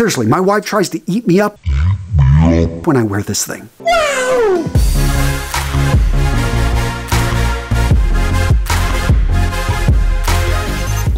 Seriously, my wife tries to eat me up when I wear this thing.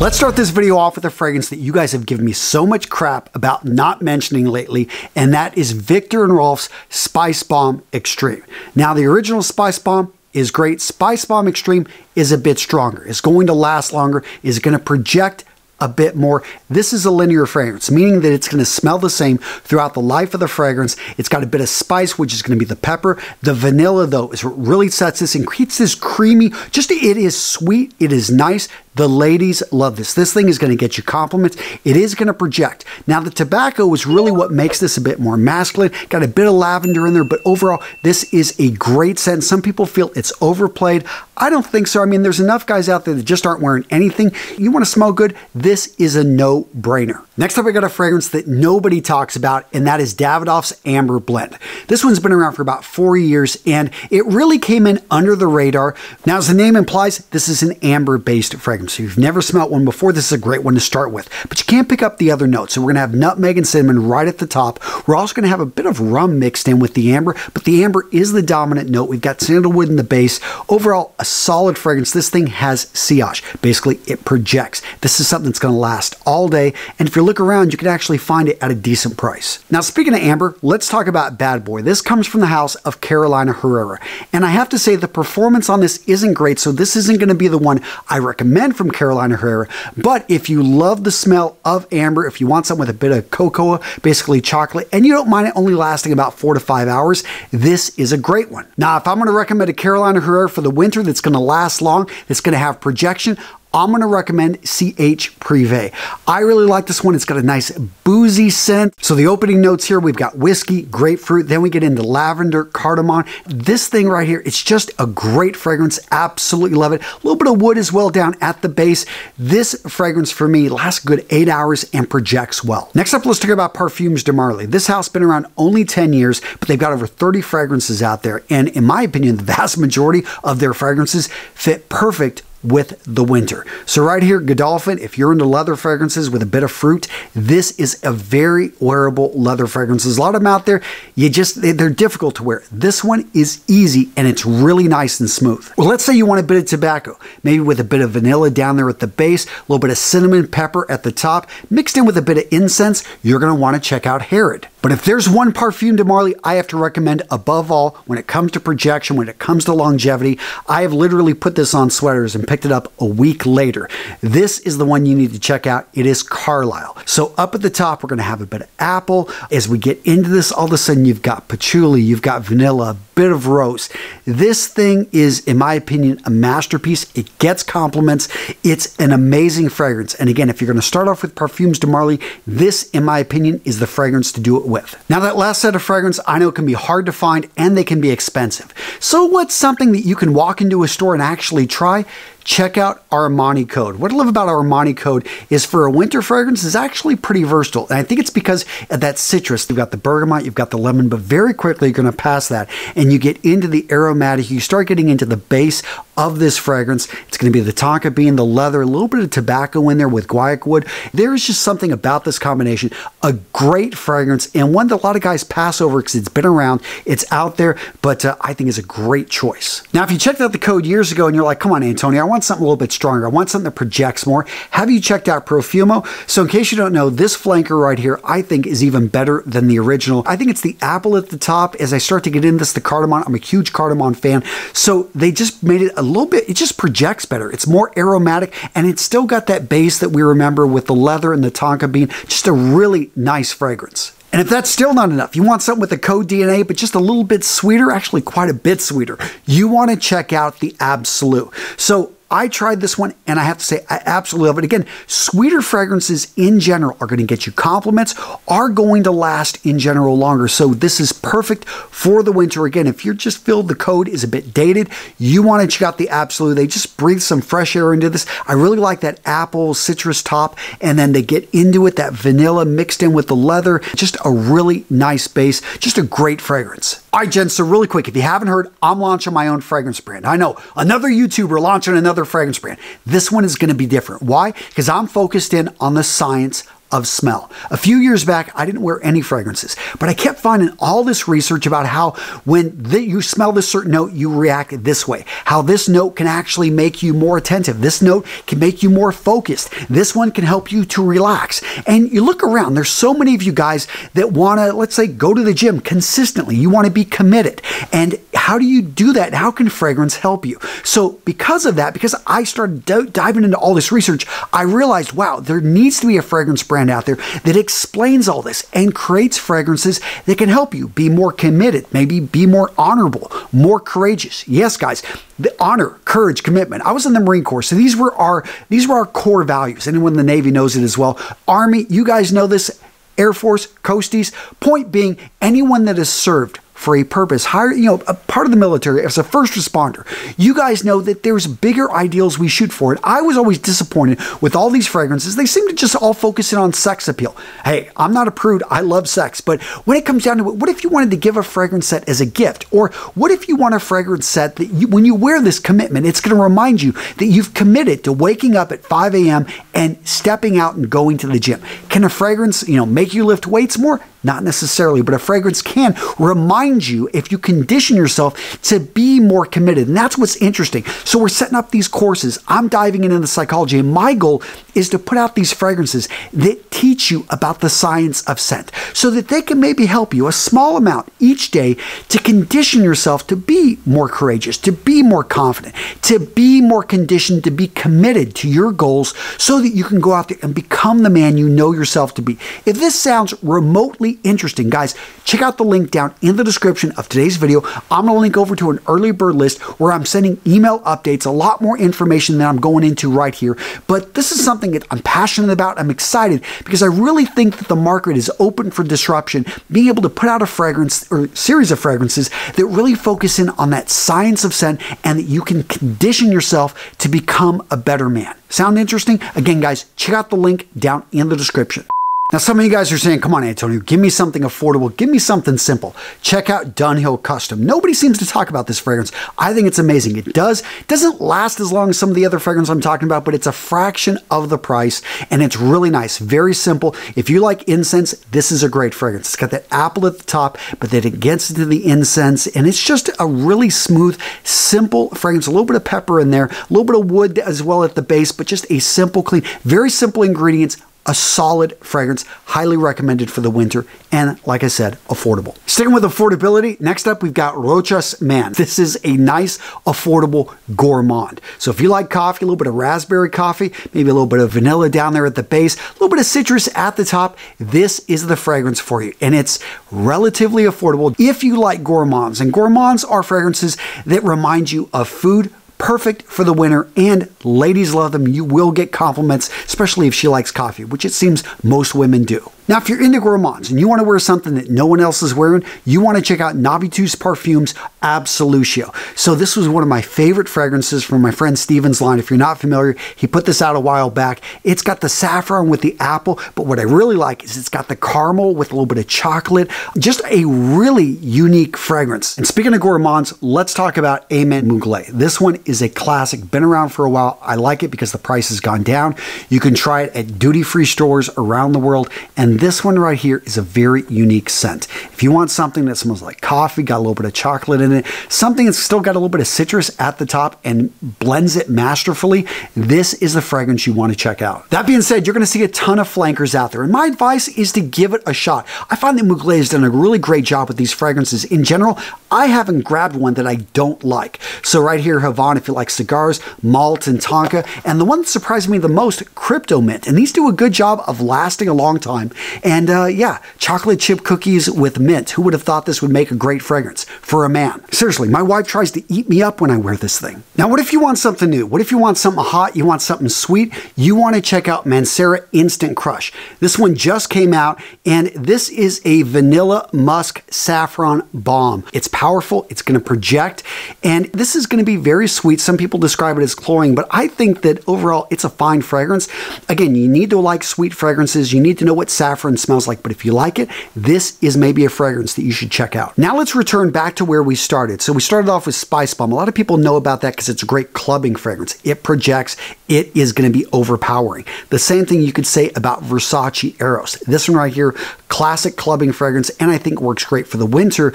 Let's start this video off with a fragrance that you guys have given me so much crap about not mentioning lately, and that is Viktor and Rolf's Spice Bomb Extreme. Now, the original Spice Bomb is great. Spice Bomb Extreme is a bit stronger. It's going to last longer, is going to project a bit more. This is a linear fragrance, meaning that it's going to smell the same throughout the life of the fragrance. It's got a bit of spice, which is going to be the pepper. The vanilla, though, is what really sets this and keeps this creamy. Just it is sweet. It is nice. The ladies love this. This thing is going to get you compliments. It is going to project. Now, the tobacco is really what makes this a bit more masculine. Got a bit of lavender in there, but overall, this is a great scent. Some people feel it's overplayed. I don't think so. I mean, there's enough guys out there that just aren't wearing anything. You want to smell good? This is a no brainer. Next up, we got a fragrance that nobody talks about, and that is Davidoff's Amber Blend. This one's been around for about four years, and it really came in under the radar. Now, as the name implies, this is an amber based fragrance. So if you've never smelled one before, this is a great one to start with. But you can't pick up the other notes. So we're to have nutmeg and cinnamon right at the top. We're also to have a bit of rum mixed in with the amber, but the amber is the dominant note. We've got sandalwood in the base. Overall, a solid fragrance. This thing has sillage. Basically, it projects. This is something that's going to last all day. And if you look around, you can actually find it at a decent price. Now, speaking of amber, let's talk about Bad Boy. This comes from the house of Carolina Herrera. And I have to say, the performance on this isn't great, so this isn't going to be the one I recommend from Carolina Herrera. But if you love the smell of amber, if you want something with a bit of cocoa, basically chocolate, and you don't mind it only lasting about four to five hours, this is a great one. Now, if I'm going to recommend a Carolina Herrera for the winter that's going to last long, that's going to have projection, I'm to recommend CH Privé. I really like this one. It's got a nice boozy scent. So the opening notes here, we've got whiskey, grapefruit, then we get into lavender, cardamom. This thing right here, it's just a great fragrance. Absolutely love it. A little bit of wood as well down at the base. This fragrance for me lasts good eight hours and projects well. Next up, let's talk about Parfums de Marly. This house been around only 10 years, but they've got over 30 fragrances out there. And in my opinion, the vast majority of their fragrances fit perfect with the winter. So right here, Godolphin, if you're into leather fragrances with a bit of fruit, this is a very wearable leather fragrance. There's a lot of them out there. You just, they're difficult to wear. This one is easy and it's really nice and smooth. Well, let's say you want a bit of tobacco, maybe with a bit of vanilla down there at the base, a little bit of cinnamon pepper at the top, mixed in with a bit of incense, you're going to want to check out Herod. But if there's one Parfum de Marly I have to recommend above all when it comes to projection, when it comes to longevity, I have literally put this on sweaters and picked it up a week later. This is the one you need to check out. It is Carlisle. So up at the top, we're going to have a bit of apple. As we get into this, all of a sudden you've got patchouli, you've got vanilla, a bit of rose. This thing is, in my opinion, a masterpiece. It gets compliments. It's an amazing fragrance. And again, if you're going to start off with Parfums de Marly, this, in my opinion, is the fragrance to do it with. Now, that last set of fragrance I know can be hard to find and they can be expensive. So, what's something that you can walk into a store and actually try? Check out Armani Code. What I love about Armani Code is for a winter fragrance is actually pretty versatile. And I think it's because of that citrus. You've got the bergamot, you've got the lemon, but very quickly you're going to pass that and you get into the aromatic. You start getting into the base of this fragrance. It's going to be the tonka bean, the leather, a little bit of tobacco in there with guaiac wood. There is just something about this combination. A great fragrance and one that a lot of guys pass over because it's been around, it's out there, but uh, I think is a great choice. Now, if you checked out the code years ago and you're like, come on, Antonio, I want something a little bit stronger. I want something that projects more. Have you checked out Profumo? So in case you don't know, this flanker right here, I think is even better than the original. I think it's the apple at the top. As I start to get into this, the cardamom, I'm a huge cardamom fan. So they just made it a little bit, it just projects better. It's more aromatic and it's still got that base that we remember with the leather and the tonka bean. Just a really nice fragrance. And if that's still not enough, you want something with the code DNA, but just a little bit sweeter, actually quite a bit sweeter, you want to check out the Absolu. So I tried this one and I have to say I absolutely love it. Again, sweeter fragrances in general are going to get you compliments, are going to last in general longer. So this is perfect for the winter. Again, if you're just filled the code is a bit dated, you want to check out the Absolu. They just breathe some fresh air into this. I really like that apple citrus top and then they get into it, that vanilla mixed in with the leather. Just a really nice base, just a great fragrance. All right, Jen, so really quick, if you haven't heard, I'm launching my own fragrance brand. I know another YouTuber launching another fragrance brand. This one is going to be different. Why? Because I'm focused in on the science of smell. A few years back, I didn't wear any fragrances, but I kept finding all this research about how when the, you smell this certain note, you react this way. How this note can actually make you more attentive. This note can make you more focused. This one can help you to relax. And you look around, there's so many of you guys that want to, let's say, go to the gym consistently. You want to be committed. And how do you do that? How can fragrance help you? So, because of that, because I started diving into all this research, I realized, wow, there needs to be a fragrance brand out there that explains all this and creates fragrances that can help you be more committed, maybe be more honorable, more courageous. Yes, guys, the honor, courage, commitment. I was in the Marine Corps, so these were our these were our core values. Anyone in the Navy knows it as well. Army, you guys know this. Air Force, Coasties. Point being, anyone that has served for a purpose, hire, you know, a part of the military as a first responder. You guys know that there's bigger ideals we shoot for. And I was always disappointed with all these fragrances. They seem to just all focus in on sex appeal. Hey, I'm not a prude. I love sex. But when it comes down to it, what if you wanted to give a fragrance set as a gift? Or what if you want a fragrance set that you, when you wear this commitment, it's going to remind you that you've committed to waking up at 5 a.m. and stepping out and going to the gym? Can a fragrance, you know, make you lift weights more? Not necessarily, but a fragrance can remind you if you condition yourself to be more committed. And that's what's interesting. So we're setting up these courses. I'm diving into the psychology, and my goal is to put out these fragrances that teach you about the science of scent so that they can maybe help you a small amount each day to condition yourself to be more courageous, to be more confident, to be more conditioned, to be committed to your goals so that you can go out there and become the man you know yourself to be. If this sounds remotely interesting. Guys, check out the link down in the description of today's video. I'm going to link over to an early bird list where I'm sending email updates, a lot more information than I'm going into right here. But this is something that I'm passionate about. I'm excited because I really think that the market is open for disruption. Being able to put out a fragrance or series of fragrances that really focus in on that science of scent and that you can condition yourself to become a better man. Sound interesting? Again, guys, check out the link down in the description. Now, some of you guys are saying, come on, Antonio, give me something affordable. Give me something simple. Check out Dunhill Custom. Nobody seems to talk about this fragrance. I think it's amazing. It does, doesn't last as long as some of the other fragrances I'm talking about, but it's a fraction of the price and it's really nice. Very simple. If you like incense, this is a great fragrance. It's got that apple at the top, but then it gets into the incense and it's just a really smooth, simple fragrance. A little bit of pepper in there, a little bit of wood as well at the base, but just a simple, clean, very simple ingredients a solid fragrance, highly recommended for the winter, and like I said, affordable. Sticking with affordability, next up we've got Rochas Man. This is a nice, affordable gourmand. So if you like coffee, a little bit of raspberry coffee, maybe a little bit of vanilla down there at the base, a little bit of citrus at the top, this is the fragrance for you. And it's relatively affordable if you like gourmands. And gourmands are fragrances that remind you of food, perfect for the winter, and ladies love them. You will get compliments, especially if she likes coffee, which it seems most women do. Now, if you're into gourmands and you want to wear something that no one else is wearing, you want to check out Navitus Parfums Absolution. So this was one of my favorite fragrances from my friend Steven's line. If you're not familiar, he put this out a while back. It's got the saffron with the apple, but what I really like is it's got the caramel with a little bit of chocolate. Just a really unique fragrance. And speaking of gourmands, let's talk about A*Men Mugler. This one is a classic, been around for a while. I like it because the price has gone down. You can try it at duty-free stores around the world and and this one right here is a very unique scent. If you want something that smells like coffee, got a little bit of chocolate in it, something that's still got a little bit of citrus at the top and blends it masterfully, this is the fragrance you want to check out. That being said, you're going to see a ton of flankers out there. And my advice is to give it a shot. I find that Mugler has done a really great job with these fragrances. In general, I haven't grabbed one that I don't like. So right here, Havana, if you like cigars, malt, and tonka. And the one that surprised me the most, Kryptomint. And these do a good job of lasting a long time and uh, yeah, chocolate chip cookies with mint. Who would have thought this would make a great fragrance for a man? Seriously, my wife tries to eat me up when I wear this thing. Now, what if you want something new? What if you want something hot? You want something sweet? You want to check out Mancera Instant Crush. This one just came out, and this is a vanilla musk saffron bomb. It's powerful, it's going to project, and this is going to be very sweet. Some people describe it as cloying, but I think that overall it's a fine fragrance. Again, you need to like sweet fragrances. You need to know what saffron saffron smells like, but if you like it, this is maybe a fragrance that you should check out. Now let's return back to where we started. So we started off with Spice Bomb. A lot of people know about that because it's a great clubbing fragrance. It projects, it is going to be overpowering. The same thing you could say about Versace Eros. This one right here, classic clubbing fragrance, and I think works great for the winter.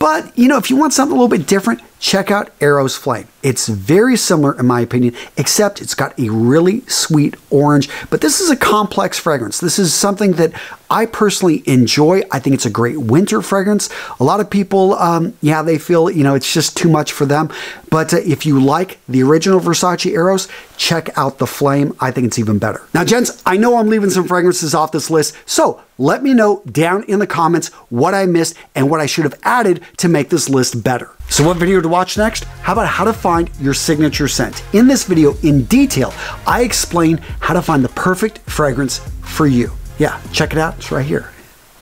But, you know, if you want something a little bit different, check out Eros Flame. It's very similar, in my opinion, except it's got a really sweet orange. But this is a complex fragrance. This is something that I personally enjoy. I think it's a great winter fragrance. A lot of people, um, yeah, they feel, you know, it's just too much for them. But uh, if you like the original Versace Eros, check out the Flame. I think it's even better. Now, gents, I know I'm leaving some fragrances off this list, so let me know down in the comments what I missed and what I should have added to make this list better. So what video to watch next? How about how to find your signature scent? In this video, in detail, I explain how to find the perfect fragrance for you. Yeah, check it out. It's right here.